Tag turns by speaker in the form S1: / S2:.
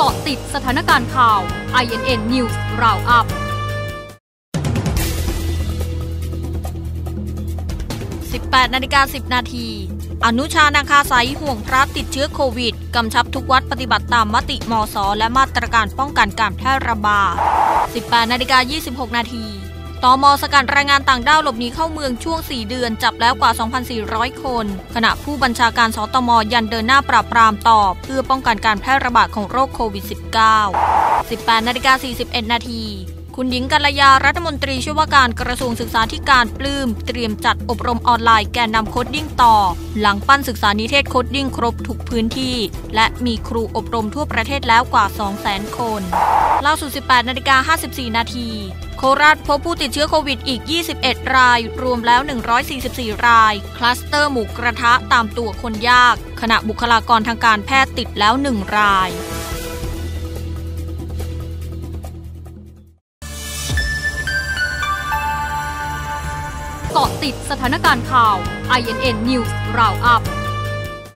S1: เกาะติดสถานการณ์ข่าว INN News Roundup
S2: 18นาฬิกา10 นาที อนุชานาคาสายห่วงพระติดเชื้อโควิด กำชับทุกวัดปฏิบัติตามมติมสและมาตรการป้องกันการแพร่ระบาด 18นาฬิกา26 นาที ตอมสกัดแรงงานต่างด้าวหลบหนีเข้าเมืองช่วง 4 เดือน จับแล้วกว่า 2,400 คน ขณะผู้บัญชาการสตมยันเดินหน้าปราบปรามต่อ เพื่อป้องกันการแพร่ระบาดของโรคโควิด -19 18นาฬิกา41 นาที คุณหญิงกัลยารัฐมนตรีช่วยว่าการกระทรวงศึกษาธิการปลื้ม เตรียมจัดอบรมออนไลน์แกนนำ coding ต่อ หลังปั้นศึกษานิเทศก์ coding ครบทุกพื้นที่ และมีครูอบรมทั่วประเทศแล้วกว่า 200,000 คนล่าสุด 18นาฬิกา54 นาทีโคราชพบผู้ติดเชื้อโควิดอีก 21 ราย รวมแล้ว 144 ราย คลัสเตอร์หมูกระทะตามตัวคนยาก ขณะบุคลากรทางการแพทย์ติดแล้ว 1 ราย
S1: กาะติดสถานการณ์ข่าว INN News Roundup